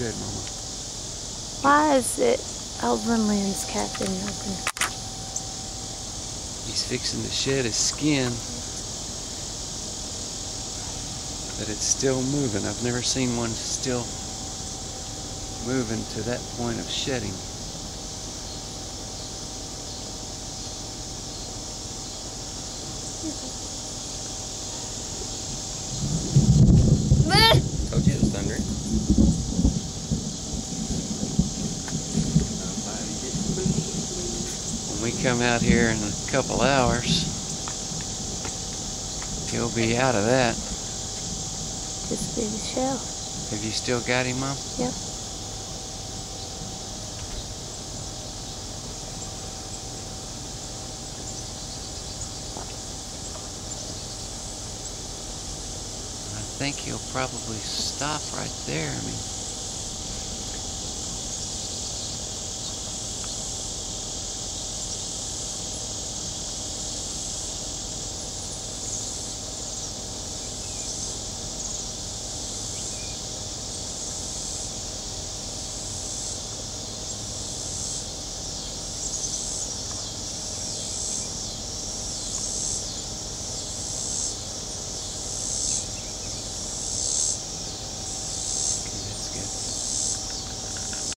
good, Mama. Why is it Overland's Captain open? He's fixing to shed his skin. But it's still moving. I've never seen one still moving to that point of shedding. Told you it was thundering. When we come out here in a couple hours, he'll be out of that. Just be the shell. Have you still got him, Mom? Yep. I think he'll probably stop right there. I mean,